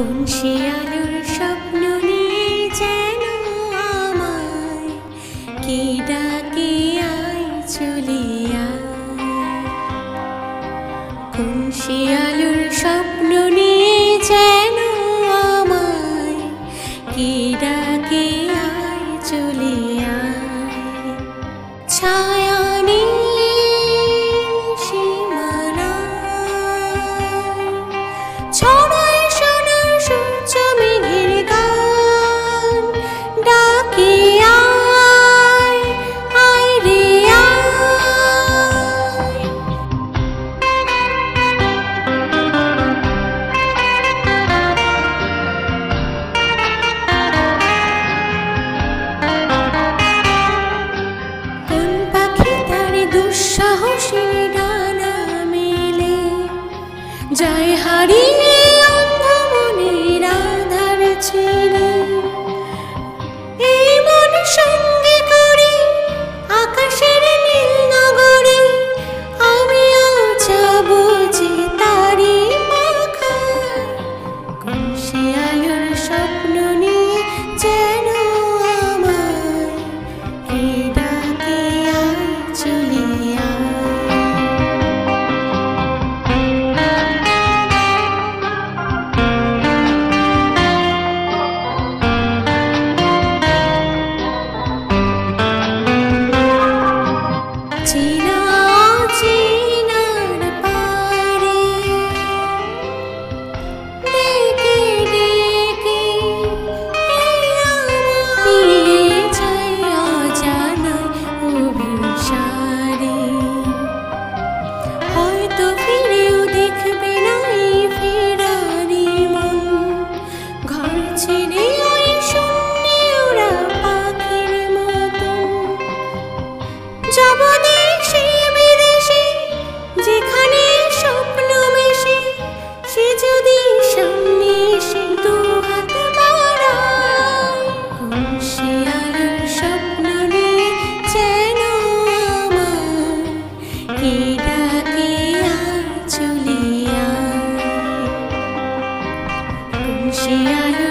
কোন সে আলোর স্বপ্ন নিয়ে যেন আমায় কে ডাকে আয় চলে আয়? কোন সে আলোর স্বপ্ন নিয়ে যেন আমায় কে ডাকে আয়? ছায়া জয় হারিয়ে অন্ধ মনে রাধার ছিল। shine. या चुलिया ख्या